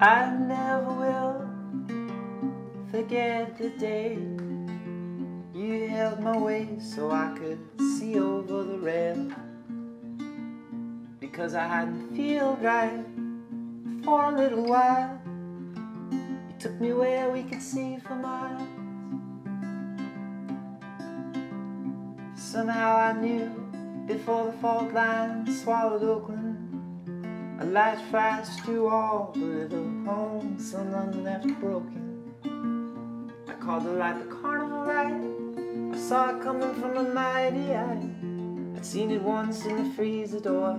I never will forget the day you held my waist so I could see over the rail. Because I hadn't feel right for a little while. You took me where we could see for miles. Somehow I knew before the fault line swallowed Oakland. Light flashed through all the little homes, some none left broken. I called the light the carnival light. I saw it coming from a mighty eye. I'd seen it once in the freezer door.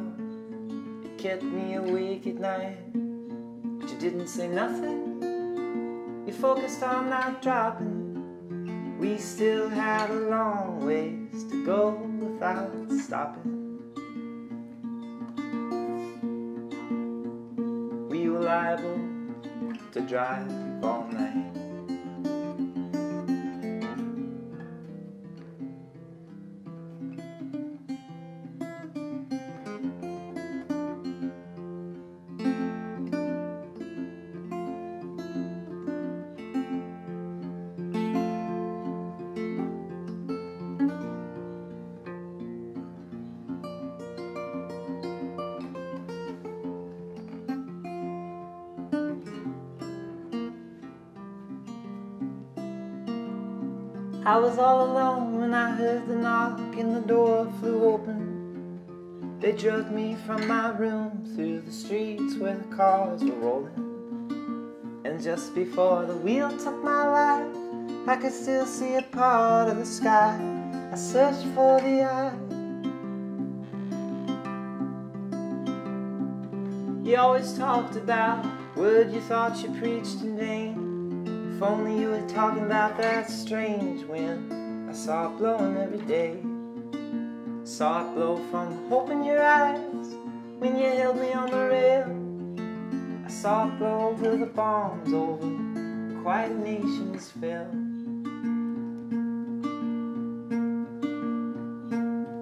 It kept me awake at night. But you didn't say nothing. You focused on not dropping. We still had a long ways to go without stopping. To drive all night. I was all alone when I heard the knock and the door flew open. They dragged me from my room through the streets where the cars were rolling. And just before the wheel took my life, I could still see a part of the sky. I searched for the eye. You always talked about word you thought you preached in vain. If only you were talking about that strange wind. I saw it blowing every day. Saw it blow from hope in your eyes When you held me on the rail. I saw it blow over the bombs Over quiet nations fell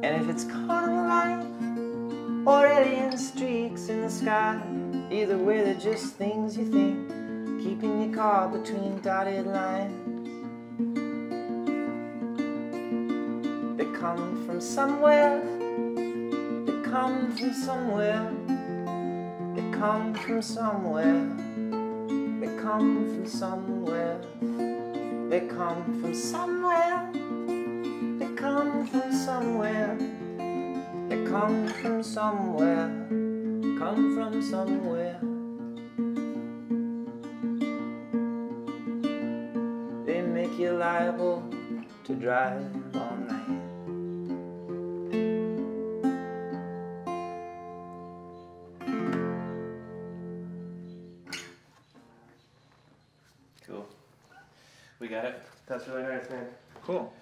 And if it's carnival life Or alien streaks in the sky Either way they're just things you think keeping your car between dotted lines. They come from somewhere, they come from somewhere, they come from somewhere, they come from somewhere, they come from somewhere, they come from somewhere, they come from somewhere, come from somewhere. Make you liable to drive all night. Cool. We got it. That's really nice, man. Cool.